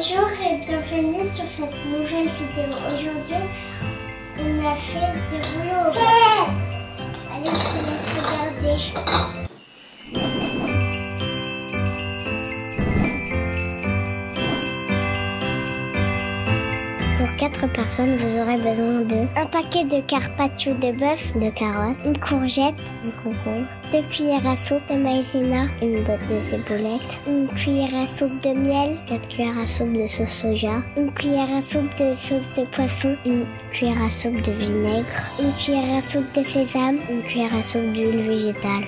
Bonjour et bienvenue sur cette nouvelle vidéo. Aujourd'hui, on a fait des bois. Allez, je vous laisse regarder. Pour 4 personnes, vous aurez besoin de Un paquet de carpaccio de bœuf, de carottes, une courgette, un concombre, deux cuillères à soupe de maïzena, une botte de ciboulettes, une cuillère à soupe de miel, 4 cuillères à soupe de sauce soja, une cuillère à soupe de sauce de poisson, une cuillère à soupe de vinaigre, une cuillère à soupe de sésame, une cuillère à soupe d'huile végétale.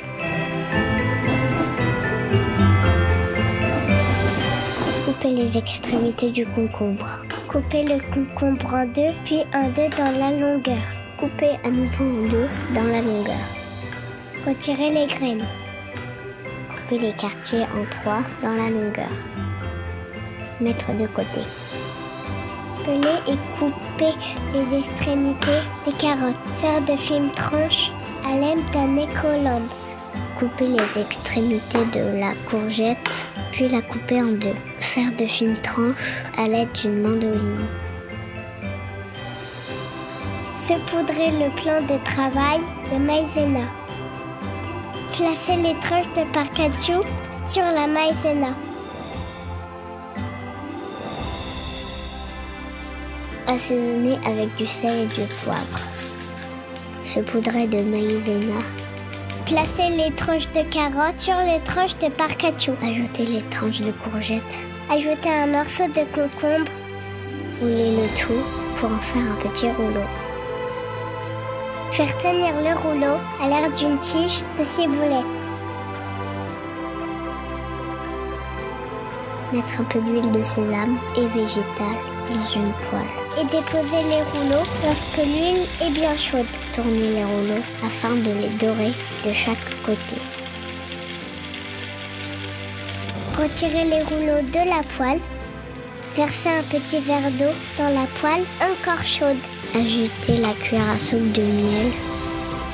Coupez les extrémités du concombre. Coupez le concombre en deux, puis en deux dans la longueur. Coupez à nouveau en deux dans la longueur. Retirez les graines. Coupez les quartiers en trois dans la longueur. Mettre de côté. Peler et couper les extrémités des carottes. Faire de fines tranches à l'aime d'un écolambe. Couper les extrémités de la courgette, puis la couper en deux. Faire de fines tranches à l'aide d'une mandoline. Saupoudrer le plan de travail de maïzena. Placer les tranches de parcaccio sur la maïzena. Assaisonner avec du sel et du poivre. Saupoudrer de maïzena. Placer les tranches de carottes sur les tranches de parcaccio. Ajouter les tranches de courgette. Ajouter un morceau de concombre. Rouler le tout pour en faire un petit rouleau. Faire tenir le rouleau à l'air d'une tige de ciboulette. Mettre un peu d'huile de sésame et végétale dans une poêle. Et déposer les rouleaux lorsque l'huile est bien chaude. Tourner les rouleaux afin de les dorer de chaque côté. Retirer les rouleaux de la poêle. Verser un petit verre d'eau dans la poêle encore chaude. Ajouter la cuillère à soupe de miel.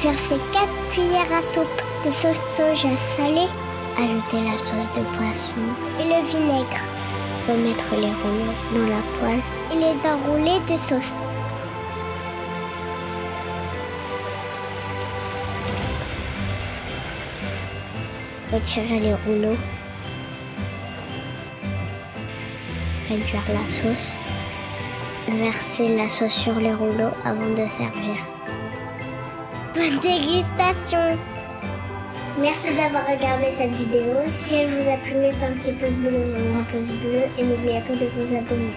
Verser 4 cuillères à soupe de sauce soja salée Ajouter la sauce de poisson. et le vinaigre. Remettre les rouleaux dans la poêle. Et les enrouler de sauce. Retirer les rouleaux. Réduire la sauce. Verser la sauce sur les rouleaux avant de servir. Bonne dégustation Merci d'avoir regardé cette vidéo. Si elle vous a plu, mettez un petit pouce bleu ou un pouce bleu et n'oubliez pas de vous abonner.